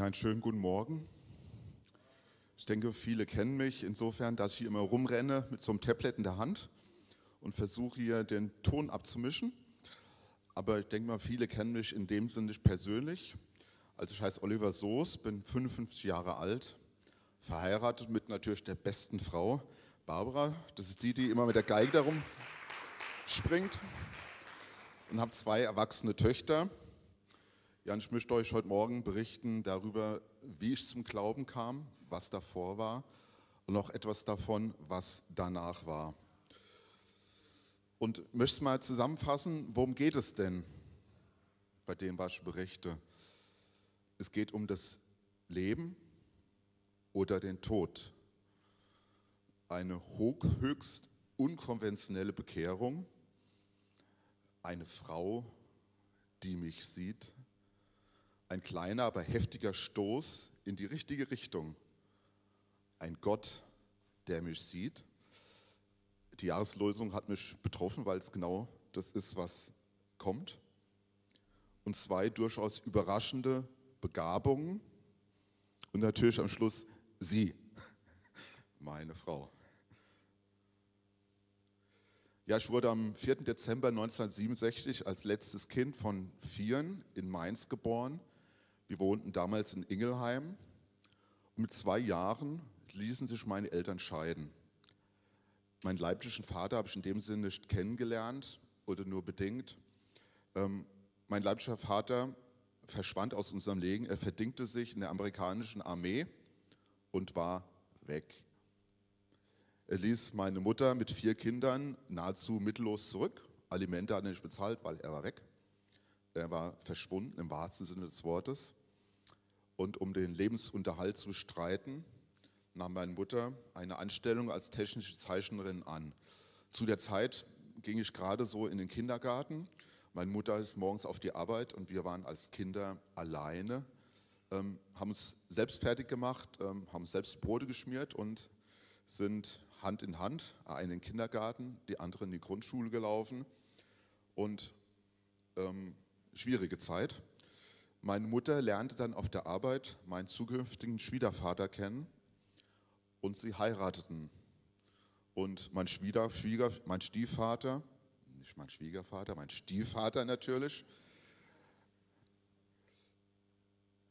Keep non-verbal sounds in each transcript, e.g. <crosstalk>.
Ja, einen schönen guten Morgen. Ich denke, viele kennen mich insofern, dass ich hier immer rumrenne mit so einem Tablet in der Hand und versuche hier den Ton abzumischen. Aber ich denke mal, viele kennen mich in dem Sinne nicht persönlich. Also ich heiße Oliver Soos, bin 55 Jahre alt, verheiratet mit natürlich der besten Frau, Barbara. Das ist die, die immer mit der Geige darum springt. Und habe zwei erwachsene Töchter. Ja, und ich möchte euch heute Morgen berichten darüber, wie ich zum Glauben kam, was davor war und noch etwas davon, was danach war. Und möchte mal zusammenfassen, worum geht es denn bei dem, was ich berichte? Es geht um das Leben oder den Tod. Eine höchst unkonventionelle Bekehrung, eine Frau, die mich sieht, ein kleiner, aber heftiger Stoß in die richtige Richtung, ein Gott, der mich sieht. Die Jahreslösung hat mich betroffen, weil es genau das ist, was kommt. Und zwei durchaus überraschende Begabungen. Und natürlich am Schluss sie, <laughs> meine Frau. Ja, ich wurde am 4. Dezember 1967 als letztes Kind von Vieren in Mainz geboren. Wir wohnten damals in Ingelheim. Und mit zwei Jahren ließen sich meine Eltern scheiden. Meinen leiblichen Vater habe ich in dem Sinne nicht kennengelernt oder nur bedingt. Ähm, mein leiblicher Vater verschwand aus unserem Leben. Er verdingte sich in der amerikanischen Armee und war weg. Er ließ meine Mutter mit vier Kindern nahezu mittellos zurück. Alimente hat er nicht bezahlt, weil er war weg. Er war verschwunden im wahrsten Sinne des Wortes. Und um den Lebensunterhalt zu bestreiten, nahm meine Mutter eine Anstellung als technische Zeichnerin an. Zu der Zeit ging ich gerade so in den Kindergarten. Meine Mutter ist morgens auf die Arbeit und wir waren als Kinder alleine, ähm, haben uns selbst fertig gemacht, ähm, haben selbst Brote geschmiert und sind Hand in Hand, eine in den Kindergarten, die andere in die Grundschule gelaufen. Und ähm, schwierige Zeit. Meine Mutter lernte dann auf der Arbeit meinen zukünftigen Schwiegervater kennen und sie heirateten. Und mein, Schwieger, Schwieger, mein Stiefvater, nicht mein Schwiegervater, mein Stiefvater natürlich,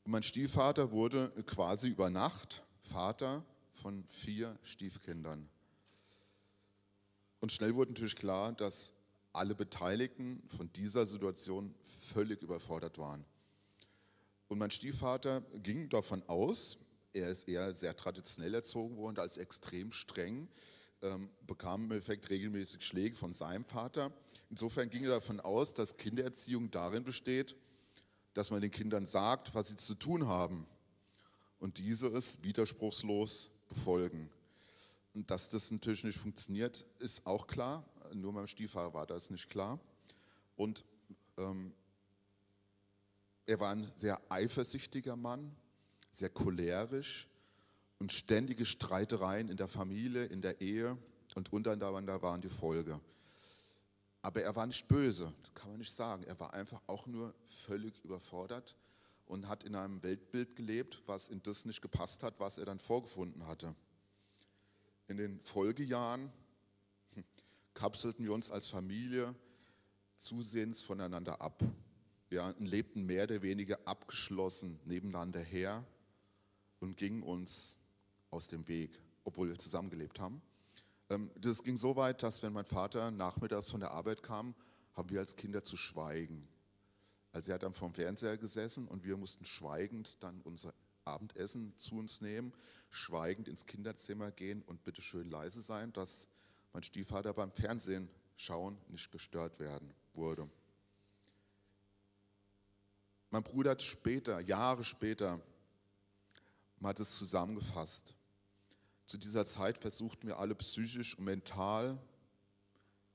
mein Stiefvater wurde quasi über Nacht Vater von vier Stiefkindern. Und schnell wurde natürlich klar, dass alle Beteiligten von dieser Situation völlig überfordert waren. Und mein Stiefvater ging davon aus, er ist eher sehr traditionell erzogen worden, als extrem streng, ähm, bekam im Effekt regelmäßig Schläge von seinem Vater. Insofern ging er davon aus, dass Kindererziehung darin besteht, dass man den Kindern sagt, was sie zu tun haben und diese es widerspruchslos befolgen. Und dass das natürlich nicht funktioniert, ist auch klar. Nur meinem Stiefvater war das nicht klar. Und ähm, er war ein sehr eifersüchtiger Mann, sehr cholerisch und ständige Streitereien in der Familie, in der Ehe und untereinander waren die Folge. Aber er war nicht böse, das kann man nicht sagen. Er war einfach auch nur völlig überfordert und hat in einem Weltbild gelebt, was in das nicht gepasst hat, was er dann vorgefunden hatte. In den Folgejahren hm, kapselten wir uns als Familie zusehends voneinander ab. Wir lebten mehr oder weniger abgeschlossen nebeneinander her und gingen uns aus dem Weg, obwohl wir zusammengelebt haben. Ähm, das ging so weit, dass wenn mein Vater nachmittags von der Arbeit kam, haben wir als Kinder zu schweigen. Also er hat dann vom Fernseher gesessen und wir mussten schweigend dann unser Abendessen zu uns nehmen, schweigend ins Kinderzimmer gehen und bitte schön leise sein, dass mein Stiefvater beim Fernsehen schauen nicht gestört werden wurde. Mein Bruder hat später, Jahre später, man hat es zusammengefasst. Zu dieser Zeit versuchten wir alle psychisch und mental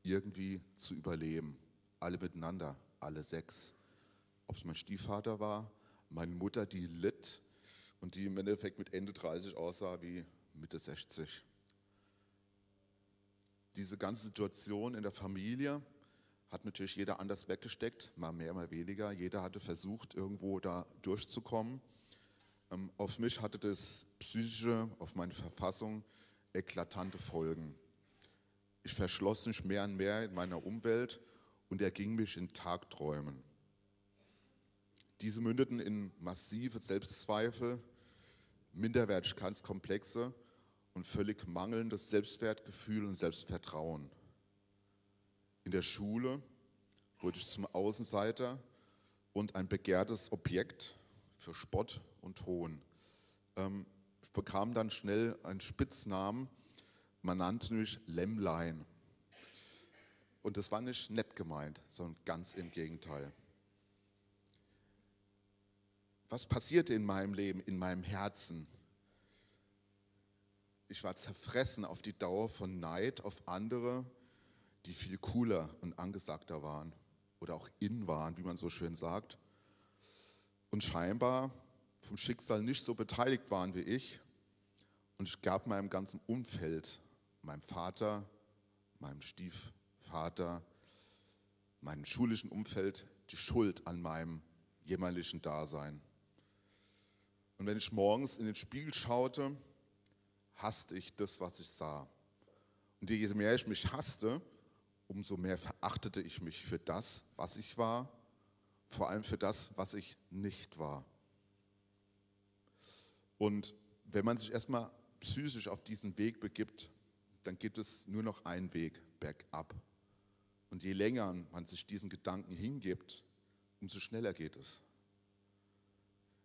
irgendwie zu überleben. Alle miteinander, alle sechs. Ob es mein Stiefvater war, meine Mutter, die litt und die im Endeffekt mit Ende 30 aussah wie Mitte 60. Diese ganze Situation in der Familie hat natürlich jeder anders weggesteckt, mal mehr, mal weniger. Jeder hatte versucht, irgendwo da durchzukommen. Ähm, auf mich hatte das psychische, auf meine Verfassung eklatante Folgen. Ich verschloss mich mehr und mehr in meiner Umwelt und erging mich in Tagträumen. Diese mündeten in massive Selbstzweifel, Minderwertigkeitskomplexe und völlig mangelndes Selbstwertgefühl und Selbstvertrauen. In der Schule wurde ich zum Außenseiter und ein begehrtes Objekt für Spott und Hohn. Ähm, ich bekam dann schnell einen Spitznamen, man nannte mich Lämmlein. Und das war nicht nett gemeint, sondern ganz im Gegenteil. Was passierte in meinem Leben, in meinem Herzen? Ich war zerfressen auf die Dauer von Neid auf andere, die viel cooler und angesagter waren oder auch in waren, wie man so schön sagt. Und scheinbar vom Schicksal nicht so beteiligt waren wie ich. Und ich gab meinem ganzen Umfeld, meinem Vater, meinem Stiefvater, meinem schulischen Umfeld die Schuld an meinem jämmerlichen Dasein. Und wenn ich morgens in den Spiegel schaute, hasste ich das, was ich sah. Und je mehr ich mich hasste, umso mehr verachtete ich mich für das, was ich war, vor allem für das, was ich nicht war. Und wenn man sich erstmal psychisch auf diesen Weg begibt, dann gibt es nur noch einen Weg, bergab. Und je länger man sich diesen Gedanken hingibt, umso schneller geht es.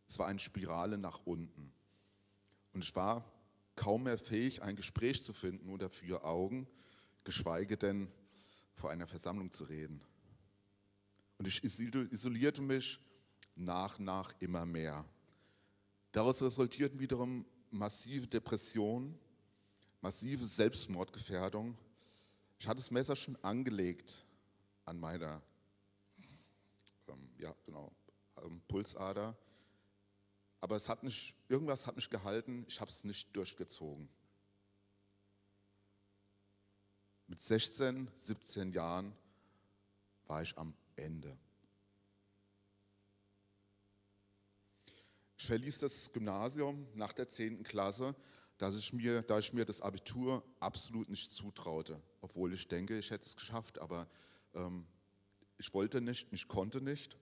Es war eine Spirale nach unten. Und ich war kaum mehr fähig, ein Gespräch zu finden unter vier Augen, geschweige denn vor einer Versammlung zu reden. Und ich isolierte mich nach und nach immer mehr. Daraus resultierten wiederum massive Depressionen, massive Selbstmordgefährdung. Ich hatte das Messer schon angelegt an meiner ähm, ja, genau, ähm, Pulsader, aber es hat nicht, irgendwas hat mich gehalten, ich habe es nicht durchgezogen. Mit 16, 17 Jahren war ich am Ende. Ich verließ das Gymnasium nach der 10. Klasse, dass ich mir, da ich mir das Abitur absolut nicht zutraute. Obwohl ich denke, ich hätte es geschafft, aber ähm, ich wollte nicht, ich konnte nicht.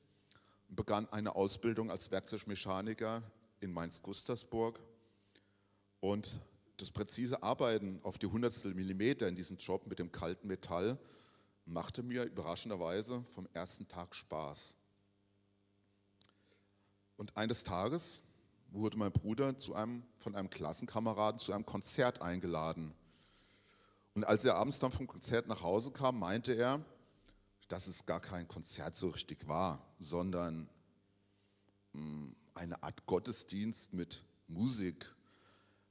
Begann eine Ausbildung als Werkzeugmechaniker in Mainz-Gustersburg. Und das präzise Arbeiten auf die Hundertstel Millimeter in diesem Job mit dem kalten Metall machte mir überraschenderweise vom ersten Tag Spaß. Und eines Tages wurde mein Bruder zu einem, von einem Klassenkameraden zu einem Konzert eingeladen. Und als er abends dann vom Konzert nach Hause kam, meinte er, dass es gar kein Konzert so richtig war, sondern hm, eine Art Gottesdienst mit Musik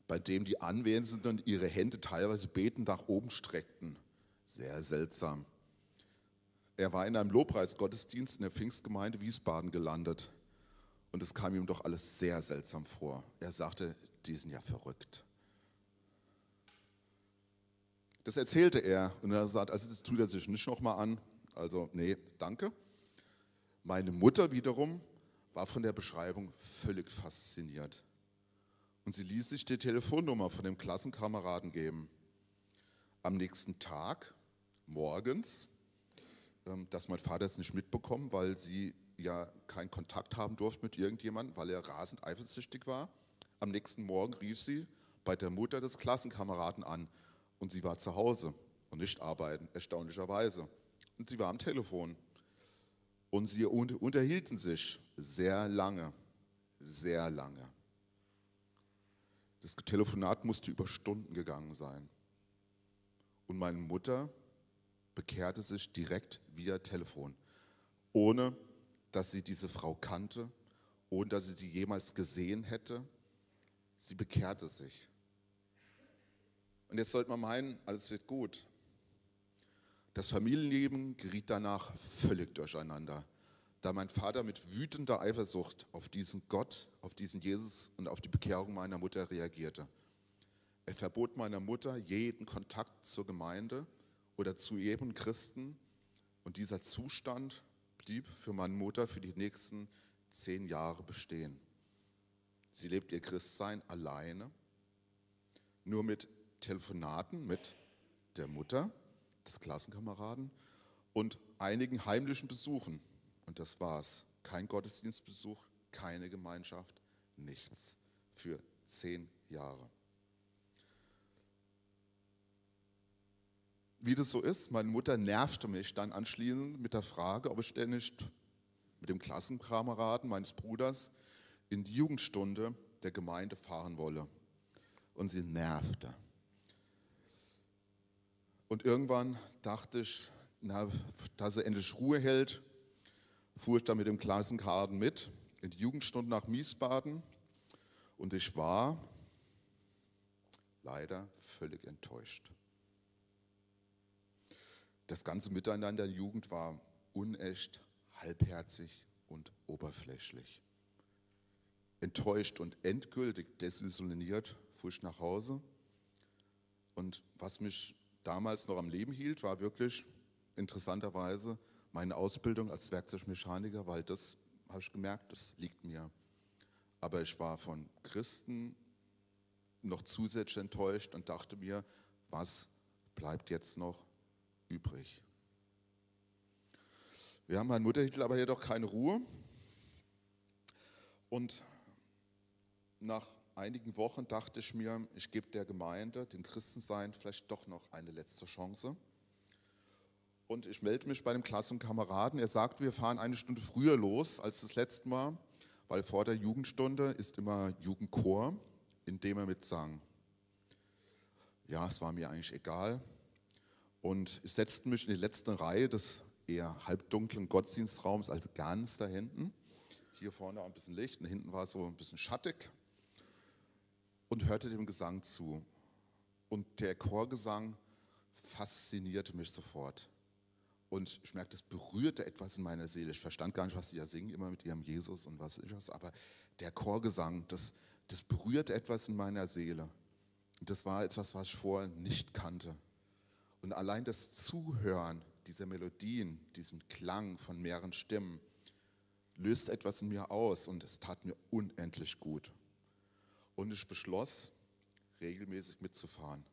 bei dem die Anwesenden ihre Hände teilweise betend nach oben streckten. Sehr seltsam. Er war in einem Lobpreisgottesdienst in der Pfingstgemeinde Wiesbaden gelandet. Und es kam ihm doch alles sehr seltsam vor. Er sagte, die sind ja verrückt. Das erzählte er und er sagt, also das tut er sich nicht nochmal an. Also, nee, danke. Meine Mutter wiederum war von der Beschreibung völlig fasziniert und sie ließ sich die Telefonnummer von dem Klassenkameraden geben. Am nächsten Tag, morgens, ähm, dass mein Vater es nicht mitbekommen, weil sie ja keinen Kontakt haben durfte mit irgendjemandem, weil er rasend eifersüchtig war. Am nächsten Morgen rief sie bei der Mutter des Klassenkameraden an und sie war zu Hause und nicht arbeiten, erstaunlicherweise. Und sie war am Telefon. Und sie unterhielten sich sehr lange, sehr lange. Das Telefonat musste über Stunden gegangen sein. Und meine Mutter bekehrte sich direkt via Telefon, ohne dass sie diese Frau kannte, ohne dass sie sie jemals gesehen hätte. Sie bekehrte sich. Und jetzt sollte man meinen, alles wird gut. Das Familienleben geriet danach völlig durcheinander da mein Vater mit wütender Eifersucht auf diesen Gott, auf diesen Jesus und auf die Bekehrung meiner Mutter reagierte. Er verbot meiner Mutter jeden Kontakt zur Gemeinde oder zu jedem Christen und dieser Zustand blieb für meine Mutter für die nächsten zehn Jahre bestehen. Sie lebt ihr Christsein alleine, nur mit Telefonaten mit der Mutter, des Klassenkameraden und einigen heimlichen Besuchen. Und das war's. Kein Gottesdienstbesuch, keine Gemeinschaft, nichts. Für zehn Jahre. Wie das so ist, meine Mutter nervte mich dann anschließend mit der Frage, ob ich denn nicht mit dem Klassenkameraden meines Bruders in die Jugendstunde der Gemeinde fahren wolle. Und sie nervte. Und irgendwann dachte ich, na, dass er endlich Ruhe hält, fuhr ich dann mit dem Klassenkarten mit in die Jugendstunde nach Miesbaden und ich war leider völlig enttäuscht. Das ganze Miteinander der Jugend war unecht, halbherzig und oberflächlich. Enttäuscht und endgültig desillusioniert fuhr ich nach Hause. Und was mich damals noch am Leben hielt, war wirklich interessanterweise meine Ausbildung als Werkzeugmechaniker, weil das habe ich gemerkt, das liegt mir. Aber ich war von Christen noch zusätzlich enttäuscht und dachte mir, was bleibt jetzt noch übrig? Wir haben mein Muttertitel aber jedoch keine Ruhe. Und nach einigen Wochen dachte ich mir, ich gebe der Gemeinde, dem Christensein, vielleicht doch noch eine letzte Chance. Und ich melde mich bei dem Klassenkameraden. Er sagt, wir fahren eine Stunde früher los als das letzte Mal, weil vor der Jugendstunde ist immer Jugendchor, in dem er mitsang. Ja, es war mir eigentlich egal. Und ich setzte mich in die letzte Reihe des eher halbdunklen Gottesdienstraums, also ganz da hinten. Hier vorne war ein bisschen Licht und hinten war es so ein bisschen schattig und hörte dem Gesang zu. Und der Chorgesang faszinierte mich sofort. Und ich merkte, es berührte etwas in meiner Seele. Ich verstand gar nicht, was sie ja singen, immer mit ihrem Jesus und was ich was. Aber der Chorgesang, das, das berührte etwas in meiner Seele. Das war etwas, was ich vorher nicht kannte. Und allein das Zuhören dieser Melodien, diesem Klang von mehreren Stimmen, löst etwas in mir aus und es tat mir unendlich gut. Und ich beschloss, regelmäßig mitzufahren.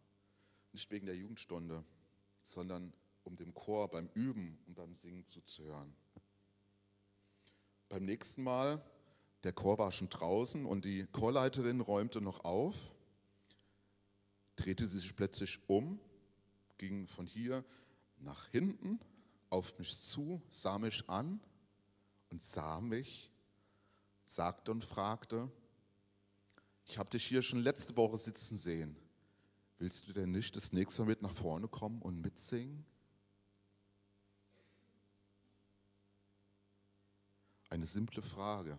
Nicht wegen der Jugendstunde, sondern um dem Chor beim Üben und beim Singen zuzuhören. Beim nächsten Mal, der Chor war schon draußen und die Chorleiterin räumte noch auf, drehte sie sich plötzlich um, ging von hier nach hinten auf mich zu, sah mich an und sah mich, sagte und fragte, ich habe dich hier schon letzte Woche sitzen sehen. Willst du denn nicht das nächste Mal mit nach vorne kommen und mitsingen? Eine simple Frage,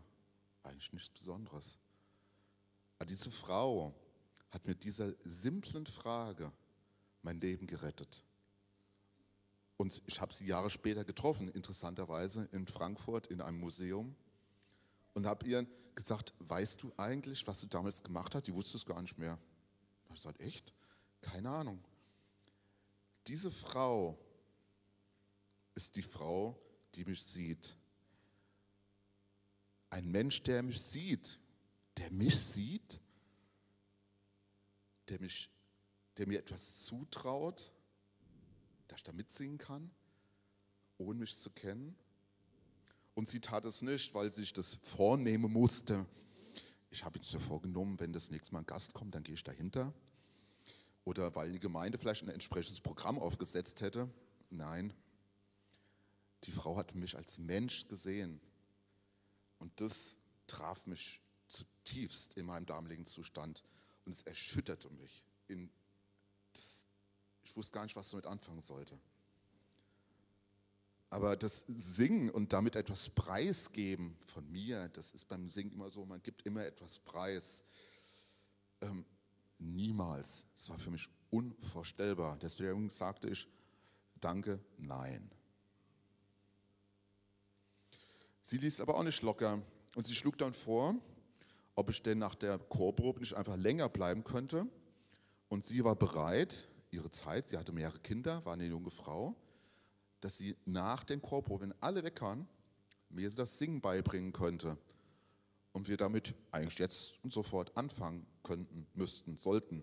eigentlich nichts Besonderes. Aber diese Frau hat mit dieser simplen Frage mein Leben gerettet. Und ich habe sie Jahre später getroffen, interessanterweise in Frankfurt in einem Museum und habe ihr gesagt, weißt du eigentlich, was du damals gemacht hast? Die wusste es gar nicht mehr. Ich gesagt, echt? Keine Ahnung. Diese Frau ist die Frau, die mich sieht. Ein Mensch, der mich sieht, der mich sieht, der, mich, der mir etwas zutraut, dass ich da mitsingen kann, ohne mich zu kennen. Und sie tat es nicht, weil sie sich das vornehmen musste. Ich habe jetzt ja vorgenommen, wenn das nächste Mal ein Gast kommt, dann gehe ich dahinter. Oder weil die Gemeinde vielleicht ein entsprechendes Programm aufgesetzt hätte. Nein, die Frau hat mich als Mensch gesehen. Und das traf mich zutiefst in meinem damaligen Zustand. Und es erschütterte mich. Das, ich wusste gar nicht, was ich damit anfangen sollte. Aber das Singen und damit etwas preisgeben von mir, das ist beim Singen immer so, man gibt immer etwas preis. Ähm, niemals. Es war für mich unvorstellbar. Deswegen sagte ich, danke, nein. Sie ließ aber auch nicht locker und sie schlug dann vor, ob ich denn nach der Chorprobe nicht einfach länger bleiben könnte. Und sie war bereit, ihre Zeit, sie hatte mehrere Kinder, war eine junge Frau, dass sie nach den Chorproben, wenn alle weg waren, mir das Singen beibringen könnte. und wir damit eigentlich jetzt und sofort anfangen könnten, müssten, sollten.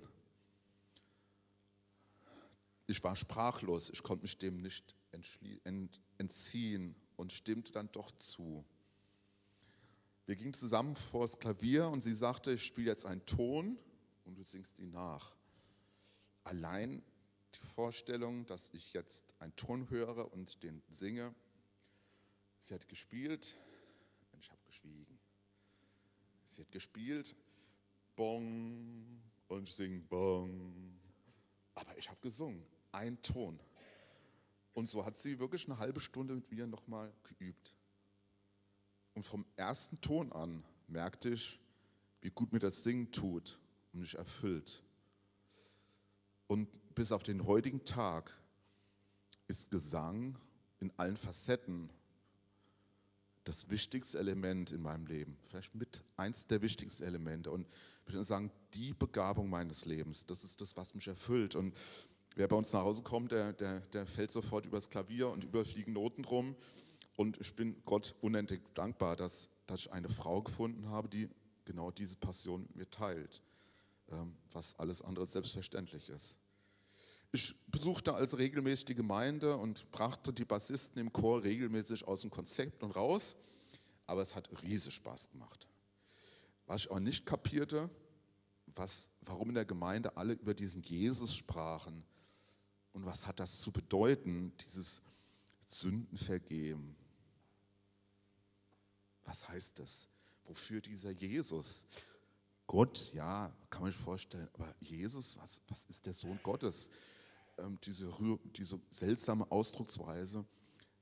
Ich war sprachlos, ich konnte mich dem nicht entziehen und stimmte dann doch zu. Wir gingen zusammen vor das Klavier und sie sagte, ich spiele jetzt einen Ton und du singst ihn nach. Allein die Vorstellung, dass ich jetzt einen Ton höre und den singe, sie hat gespielt und ich habe geschwiegen. Sie hat gespielt, bong und ich singe bong, aber ich habe gesungen, ein Ton. Und so hat sie wirklich eine halbe Stunde mit mir nochmal geübt. Und vom ersten Ton an merkte ich, wie gut mir das Singen tut und mich erfüllt. Und bis auf den heutigen Tag ist Gesang in allen Facetten das wichtigste Element in meinem Leben. Vielleicht mit eins der wichtigsten Elemente. Und ich würde sagen, die Begabung meines Lebens, das ist das, was mich erfüllt. Und wer bei uns nach Hause kommt, der, der, der fällt sofort übers Klavier und überfliegen Noten rum. Und ich bin Gott unendlich dankbar, dass, dass ich eine Frau gefunden habe, die genau diese Passion mit mir teilt, ähm, was alles andere selbstverständlich ist. Ich besuchte also regelmäßig die Gemeinde und brachte die Bassisten im Chor regelmäßig aus dem Konzept und raus, aber es hat riesig Spaß gemacht. Was ich auch nicht kapierte, was, warum in der Gemeinde alle über diesen Jesus sprachen und was hat das zu bedeuten, dieses Sündenvergeben. Was heißt das? Wofür dieser Jesus? Gott, ja, kann man sich vorstellen, aber Jesus, was, was ist der Sohn Gottes? Ähm, diese, diese seltsame Ausdrucksweise,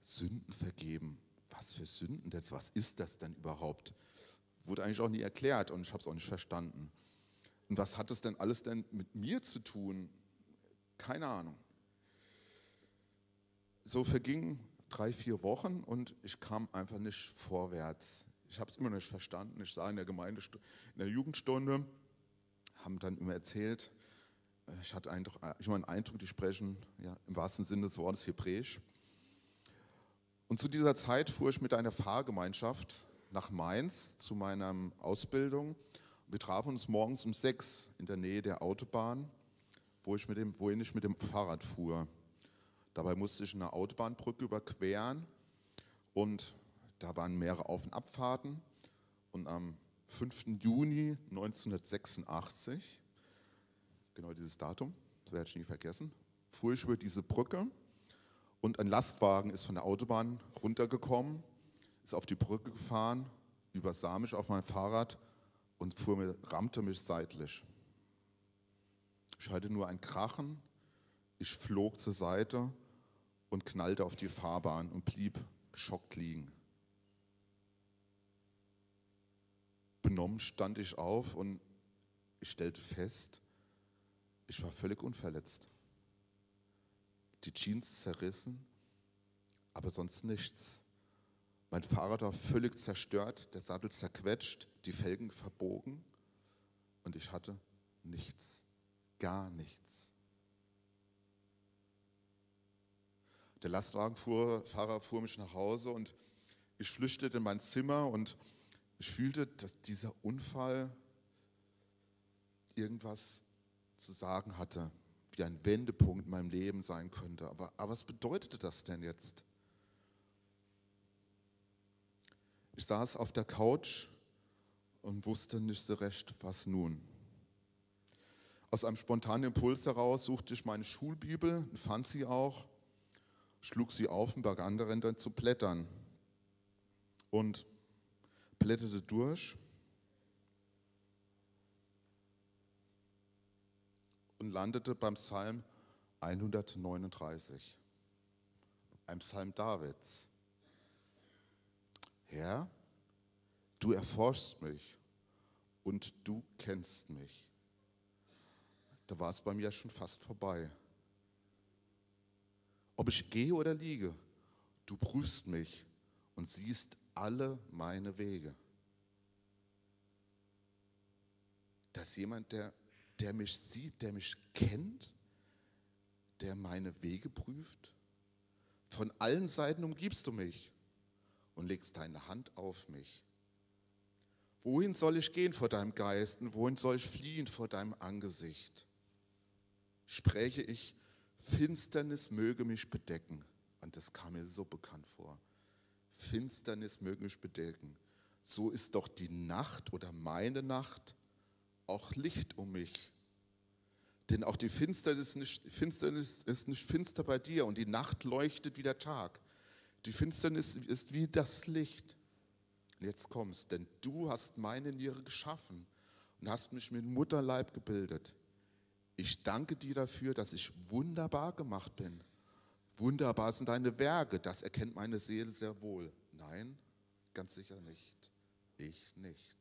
Sünden vergeben. Was für Sünden denn? Was ist das denn überhaupt? Wurde eigentlich auch nie erklärt und ich habe es auch nicht verstanden. Und was hat es denn alles denn mit mir zu tun? Keine Ahnung so vergingen drei, vier Wochen und ich kam einfach nicht vorwärts. Ich habe es immer nicht verstanden. Ich sah in der Gemeinde, in der Jugendstunde, haben dann immer erzählt, äh, ich hatte Eindruck, äh, ich meine Eindruck, die sprechen ja, im wahrsten Sinne des Wortes Hebräisch. Und zu dieser Zeit fuhr ich mit einer Fahrgemeinschaft nach Mainz zu meiner Ausbildung. Wir trafen uns morgens um sechs in der Nähe der Autobahn, wo ich mit dem, wohin ich mit dem Fahrrad fuhr. Dabei musste ich eine Autobahnbrücke überqueren und da waren mehrere Auf- und Abfahrten. Und am 5. Juni 1986, genau dieses Datum, das werde ich nie vergessen, fuhr ich über diese Brücke und ein Lastwagen ist von der Autobahn runtergekommen, ist auf die Brücke gefahren, übersah mich auf mein Fahrrad und fuhr mir, rammte mich seitlich. Ich hörte nur ein Krachen ich flog zur Seite und knallte auf die Fahrbahn und blieb geschockt liegen. Benommen stand ich auf und ich stellte fest, ich war völlig unverletzt. Die Jeans zerrissen, aber sonst nichts. Mein Fahrrad war völlig zerstört, der Sattel zerquetscht, die Felgen verbogen und ich hatte nichts, gar nichts. Der Lastwagenfahrer fuhr mich nach Hause und ich flüchtete in mein Zimmer und ich fühlte, dass dieser Unfall irgendwas zu sagen hatte, wie ein Wendepunkt in meinem Leben sein könnte. Aber, aber was bedeutete das denn jetzt? Ich saß auf der Couch und wusste nicht so recht, was nun. Aus einem spontanen Impuls heraus suchte ich meine Schulbibel und fand sie auch schlug sie auf und begann darin dann zu blättern. Und blätterte durch und landete beim Psalm 139, einem Psalm Davids. Herr, du erforschst mich und du kennst mich. Da war es bei mir schon fast vorbei. Ob ich gehe oder liege, du prüfst mich und siehst alle meine Wege. Dass jemand, der, der mich sieht, der mich kennt, der meine Wege prüft. Von allen Seiten umgibst du mich und legst deine Hand auf mich. Wohin soll ich gehen vor deinem Geist und wohin soll ich fliehen vor deinem Angesicht? Spreche ich, Finsternis möge mich bedecken. Und das kam mir so bekannt vor. Finsternis möge mich bedecken. So ist doch die Nacht oder meine Nacht auch Licht um mich. Denn auch die Finsternis, nicht, Finsternis ist nicht finster bei dir und die Nacht leuchtet wie der Tag. Die Finsternis ist wie das Licht. Und jetzt kommst, denn du hast meine Niere geschaffen und hast mich mit Mutterleib gebildet. Ich danke dir dafür, dass ich wunderbar gemacht bin. Wunderbar sind deine Werke, das erkennt meine Seele sehr wohl. Nein, ganz sicher nicht. Ich nicht.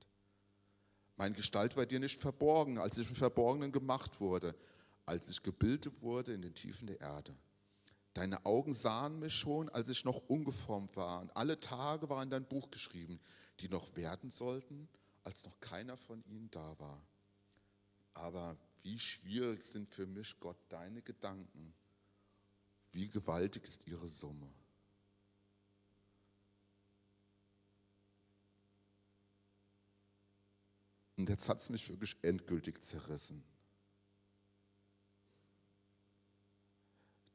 Meine Gestalt war dir nicht verborgen, als ich im Verborgenen gemacht wurde, als ich gebildet wurde in den Tiefen der Erde. Deine Augen sahen mich schon, als ich noch ungeformt war. Und alle Tage waren in dein Buch geschrieben, die noch werden sollten, als noch keiner von ihnen da war. Aber wie schwierig sind für mich, Gott, deine Gedanken. Wie gewaltig ist ihre Summe. Und jetzt hat es mich wirklich endgültig zerrissen.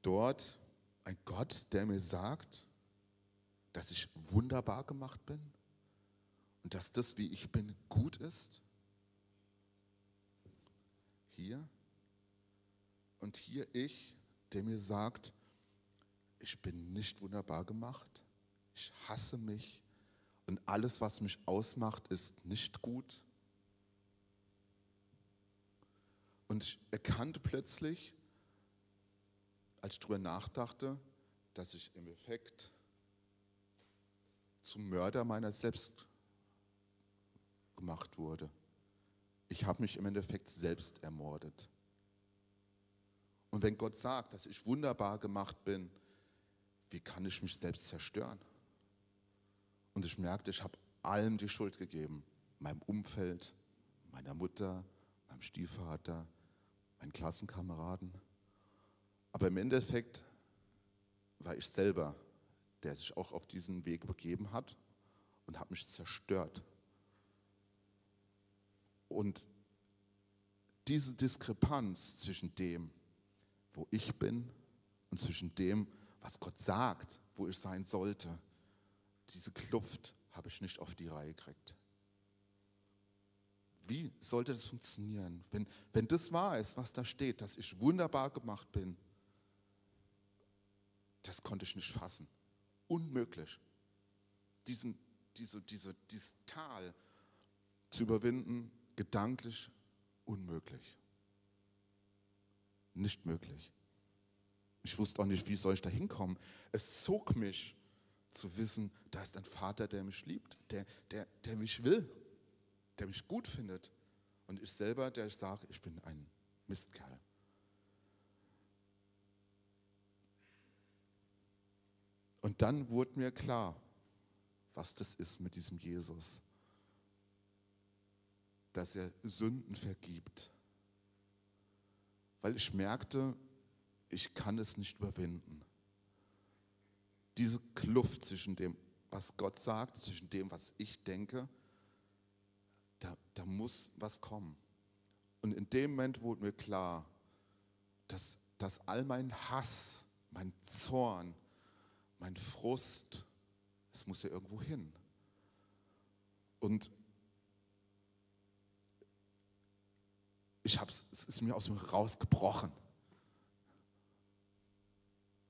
Dort ein Gott, der mir sagt, dass ich wunderbar gemacht bin und dass das, wie ich bin, gut ist. Hier und hier ich, der mir sagt, ich bin nicht wunderbar gemacht, ich hasse mich und alles, was mich ausmacht, ist nicht gut. Und ich erkannte plötzlich, als ich darüber nachdachte, dass ich im Effekt zum Mörder meiner selbst gemacht wurde. Ich habe mich im Endeffekt selbst ermordet. Und wenn Gott sagt, dass ich wunderbar gemacht bin, wie kann ich mich selbst zerstören? Und ich merkte, ich habe allem die Schuld gegeben. Meinem Umfeld, meiner Mutter, meinem Stiefvater, meinen Klassenkameraden. Aber im Endeffekt war ich selber, der sich auch auf diesen Weg begeben hat und hat mich zerstört. Und diese Diskrepanz zwischen dem, wo ich bin und zwischen dem, was Gott sagt, wo ich sein sollte, diese Kluft habe ich nicht auf die Reihe gekriegt. Wie sollte das funktionieren? Wenn, wenn das wahr ist, was da steht, dass ich wunderbar gemacht bin, das konnte ich nicht fassen. Unmöglich. Diesen, diese, diese, dieses Tal zu überwinden, gedanklich unmöglich. Nicht möglich. Ich wusste auch nicht, wie soll ich da hinkommen. Es zog mich zu wissen, da ist ein Vater, der mich liebt, der, der, der mich will, der mich gut findet. Und ich selber, der ich sage, ich bin ein Mistkerl. Und dann wurde mir klar, was das ist mit diesem Jesus. Dass er Sünden vergibt. Weil ich merkte, ich kann es nicht überwinden. Diese Kluft zwischen dem, was Gott sagt, zwischen dem, was ich denke, da, da muss was kommen. Und in dem Moment wurde mir klar, dass, dass all mein Hass, mein Zorn, mein Frust, es muss ja irgendwo hin. Und ich hab's, es ist mir aus mir rausgebrochen.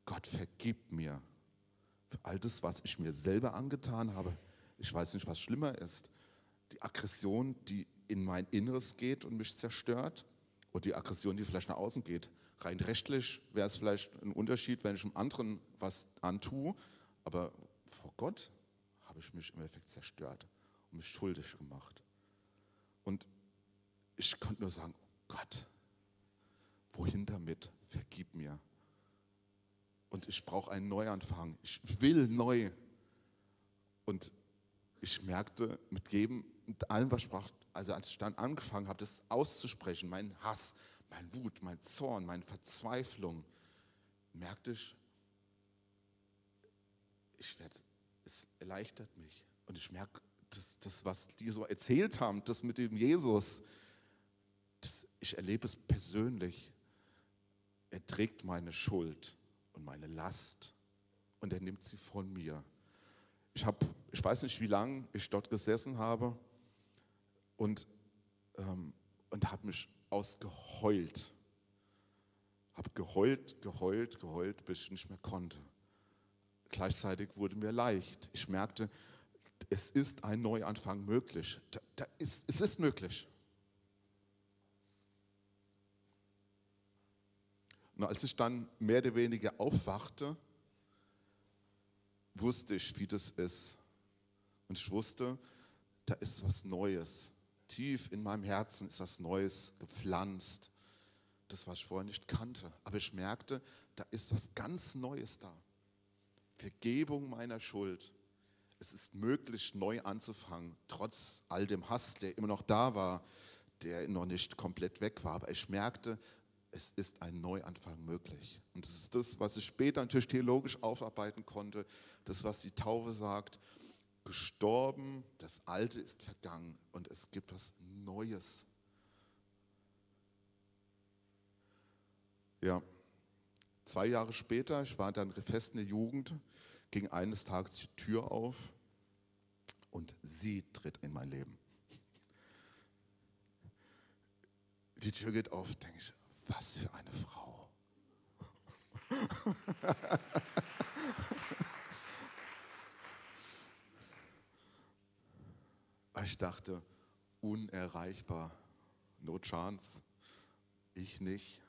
Gott vergib mir für all das, was ich mir selber angetan habe. Ich weiß nicht, was schlimmer ist. Die Aggression, die in mein Inneres geht und mich zerstört, oder die Aggression, die vielleicht nach außen geht. Rein rechtlich wäre es vielleicht ein Unterschied, wenn ich einem anderen was antue, aber vor Gott habe ich mich im Effekt zerstört und mich schuldig gemacht. Und ich konnte nur sagen, Gott, wohin damit? Vergib mir. Und ich brauche einen Neuanfang. Ich will neu. Und ich merkte mit jedem, mit allem, was ich sprach, also als ich dann angefangen habe, das auszusprechen, meinen Hass, mein Wut, mein Zorn, meine Verzweiflung, merkte ich, ich werde, es erleichtert mich. Und ich merke, das, das, was die so erzählt haben, das mit dem Jesus, ich erlebe es persönlich. Er trägt meine Schuld und meine Last und er nimmt sie von mir. Ich habe, ich weiß nicht, wie lange ich dort gesessen habe und, ähm, und habe mich ausgeheult. Habe geheult, geheult, geheult, bis ich nicht mehr konnte. Gleichzeitig wurde mir leicht. Ich merkte, es ist ein Neuanfang möglich. Da, da ist, es ist möglich. Und als ich dann mehr oder weniger aufwachte, wusste ich, wie das ist. Und ich wusste, da ist was Neues. Tief in meinem Herzen ist was Neues gepflanzt. Das, was ich vorher nicht kannte. Aber ich merkte, da ist was ganz Neues da. Vergebung meiner Schuld. Es ist möglich, neu anzufangen, trotz all dem Hass, der immer noch da war, der noch nicht komplett weg war. Aber ich merkte, es ist ein Neuanfang möglich. Und das ist das, was ich später natürlich theologisch aufarbeiten konnte, das, was die Taufe sagt, gestorben, das Alte ist vergangen und es gibt was Neues. Ja, zwei Jahre später, ich war dann fest in der Jugend, ging eines Tages die Tür auf und sie tritt in mein Leben. Die Tür geht auf, denke ich, was für eine Frau. ich dachte, unerreichbar, no chance, ich nicht.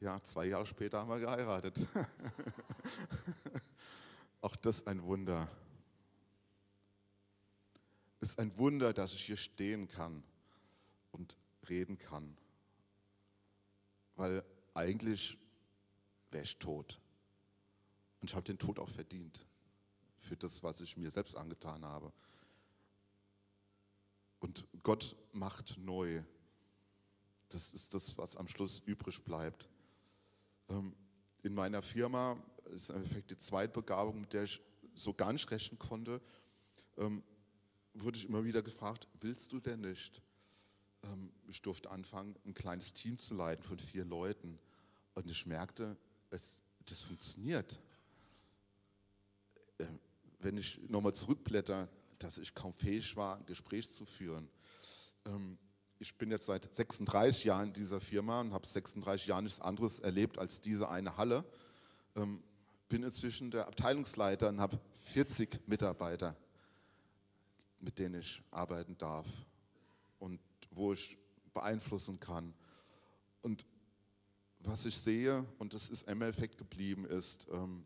Ja, zwei Jahre später haben wir geheiratet. <laughs> Auch das ein Wunder. Es ist ein Wunder, dass ich hier stehen kann und reden kann weil eigentlich wäre ich tot. Und ich habe den Tod auch verdient für das, was ich mir selbst angetan habe. Und Gott macht neu. Das ist das, was am Schluss übrig bleibt. Ähm, in meiner Firma ist im Endeffekt die Zweitbegabung, mit der ich so gar nicht rechnen konnte, ähm, wurde ich immer wieder gefragt, willst du denn nicht? Ähm, ich durfte anfangen, ein kleines Team zu leiten von vier Leuten. Und ich merkte, es, das funktioniert. Ähm, wenn ich nochmal zurückblätter, dass ich kaum fähig war, ein Gespräch zu führen. Ähm, ich bin jetzt seit 36 Jahren in dieser Firma und habe 36 Jahre nichts anderes erlebt als diese eine Halle. Bin inzwischen der Abteilungsleiter und habe 40 Mitarbeiter, mit denen ich arbeiten darf. Und wo ich beeinflussen kann. Und was ich sehe, und das ist im Effekt geblieben, ist, ähm,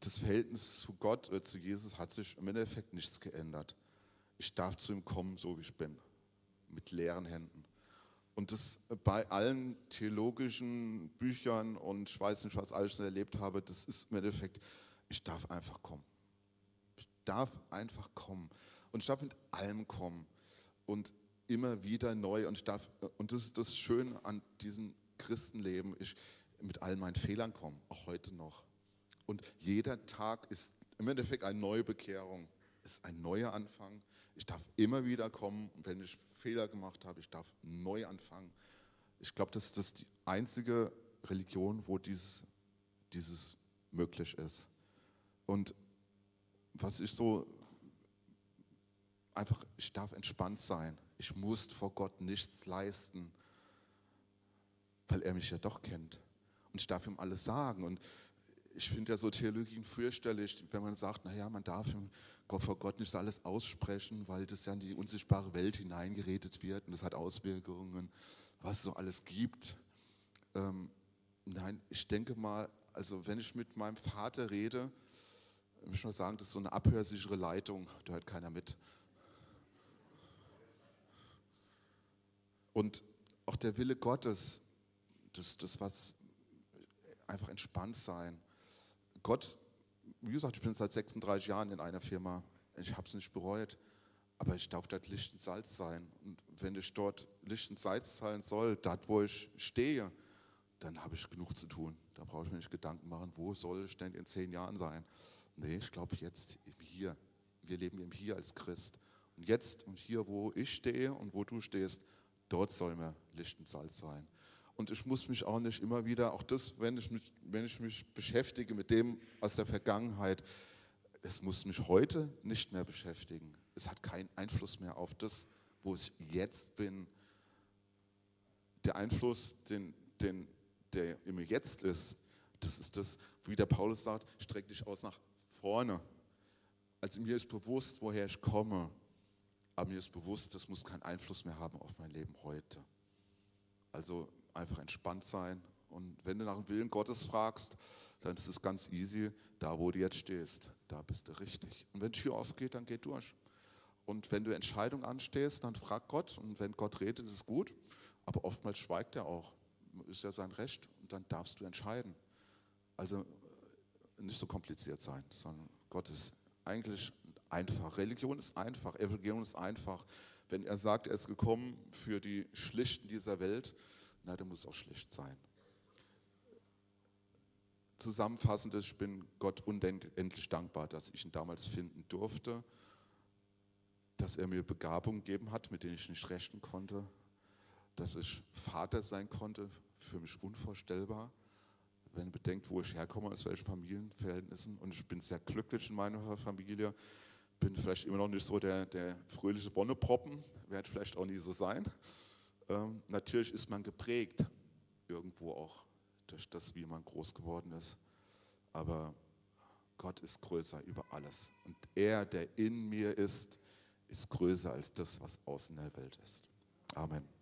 das Verhältnis zu Gott oder zu Jesus hat sich im Endeffekt nichts geändert. Ich darf zu ihm kommen, so wie ich bin, mit leeren Händen. Und das bei allen theologischen Büchern und ich weiß nicht, was alles schon erlebt habe, das ist im Endeffekt, ich darf einfach kommen. Ich darf einfach kommen. Und ich darf mit allem kommen und immer wieder neu. Und, ich darf, und das ist das Schöne an diesem Christenleben, ich mit all meinen Fehlern komme, auch heute noch. Und jeder Tag ist im Endeffekt eine neue Bekehrung, ist ein neuer Anfang. Ich darf immer wieder kommen und wenn ich Fehler gemacht habe, ich darf neu anfangen. Ich glaube, das ist die einzige Religion, wo dieses, dieses möglich ist. Und was ich so einfach, ich darf entspannt sein. Ich muss vor Gott nichts leisten, weil er mich ja doch kennt. Und ich darf ihm alles sagen. Und ich finde ja so Theologien fürchterlich, wenn man sagt, naja, man darf vor Gott nicht alles aussprechen, weil das ja in die unsichtbare Welt hineingeredet wird und das hat Auswirkungen, was es so alles gibt. Ähm, nein, ich denke mal, also wenn ich mit meinem Vater rede, ich mal sagen, das ist so eine abhörsichere Leitung, da hört keiner mit. Und auch der Wille Gottes, das, das was einfach entspannt sein. Gott, wie gesagt, ich bin seit 36 Jahren in einer Firma, ich habe es nicht bereut, aber ich darf dort Licht und Salz sein. Und wenn ich dort Licht und Salz sein soll, dort wo ich stehe, dann habe ich genug zu tun. Da brauche ich mir nicht Gedanken machen, wo soll ich denn in zehn Jahren sein. Nee, ich glaube jetzt hier, wir leben im Hier als Christ. Und jetzt und hier, wo ich stehe und wo du stehst, dort soll mir Licht und Salz sein. Und ich muss mich auch nicht immer wieder, auch das, wenn ich mich, wenn ich mich beschäftige mit dem aus der Vergangenheit, es muss mich heute nicht mehr beschäftigen. Es hat keinen Einfluss mehr auf das, wo ich jetzt bin. Der Einfluss, den, den, der im Jetzt ist, das ist das, wie der Paulus sagt, streck dich aus nach vorne. Also mir ist bewusst, woher ich komme, aber mir ist bewusst, das muss keinen Einfluss mehr haben auf mein Leben heute. Also einfach entspannt sein und wenn du nach dem Willen Gottes fragst, dann ist es ganz easy, da wo du jetzt stehst, da bist du richtig. Und wenn die Tür aufgeht, dann geht durch. Und wenn du Entscheidungen anstehst, dann frag Gott. Und wenn Gott redet, ist es gut. Aber oftmals schweigt er auch. Ist ja sein Recht. Und dann darfst du entscheiden. Also äh, nicht so kompliziert sein, sondern Gott ist eigentlich einfach. Religion ist einfach. Evangelium ist einfach. Wenn er sagt, er ist gekommen für die Schlichten dieser Welt, na, dann muss es auch schlicht sein zusammenfassend ich bin Gott unendlich dankbar, dass ich ihn damals finden durfte, dass er mir Begabungen gegeben hat, mit denen ich nicht rechnen konnte, dass ich Vater sein konnte, für mich unvorstellbar, wenn ihr bedenkt, wo ich herkomme, aus welchen Familienverhältnissen. Und ich bin sehr glücklich in meiner Familie, bin vielleicht immer noch nicht so der, der fröhliche Bonneproppen, werde vielleicht auch nie so sein. Ähm, natürlich ist man geprägt, irgendwo auch durch das, wie man groß geworden ist. Aber Gott ist größer über alles. Und er, der in mir ist, ist größer als das, was außen der Welt ist. Amen.